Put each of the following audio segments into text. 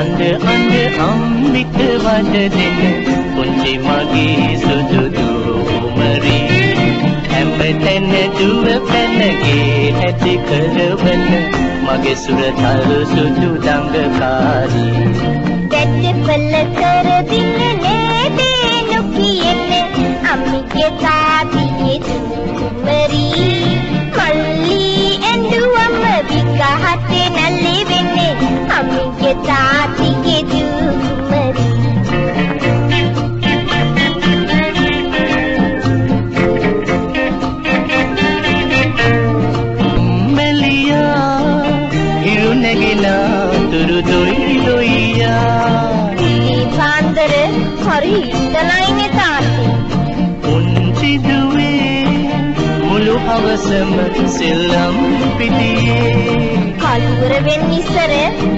अंध अंदे अम्बिक वद कुंजी मागी सुजु පැනගේ ඇති කරවන මගේ සුරතල් සුදු දඟකාරී. දැට්ටපල කර දින නේදේ නොකියෙන්නේ අම්මිගේ තාතියේ දුමරි හරි ඉතලයිනේ තාත්ති පුංචි දුවේ මුළු හවසම සෙල්ලම් පිටියේ කලුවර වෙන්න ඉස්සර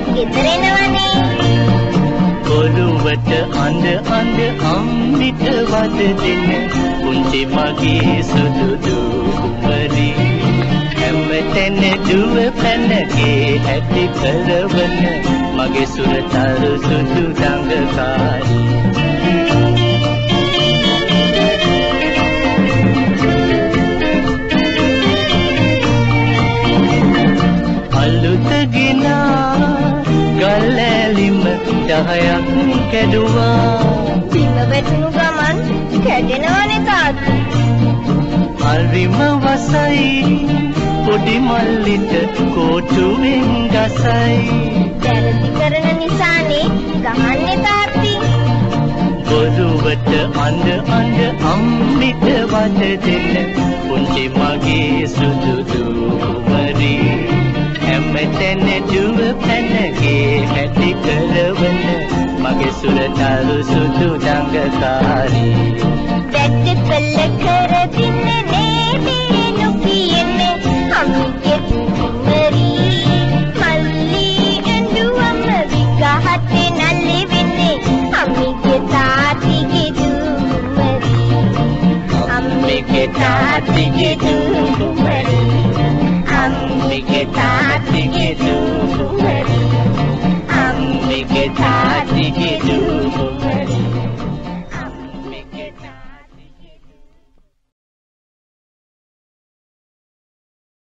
ගෙදර එනවනේ කොළුවට අඳ අඳ අම්මිට වද දෙන පුංචි මගේ සුදු දුමරි හැමතැන දුව පැනගේ ඇති කරවන මගේ සුරතල් සුදු දඟකාරී කැඩුවා. බිම වැටුණු ගමන් කැඩෙනවනේ තාත්ති හරිම වසයි පොඩි මල්ලිට කෝටුවෙන් ගසයි. වැරදි කරන නිසානේ ගහන්නේ තාත්ති. බොරුවට අඳ අඳ අම්මිට වද දෙන පුංචි මගේ සුදු सुर तारु सुतु डंग कारी बैठ पल कर दिन ने देनु किए ने हम के मरी मल्ली अंडु हम विका हते नल विने हम के ताती के तू मरी हम के ताती के तू मरी हम के ताती के तू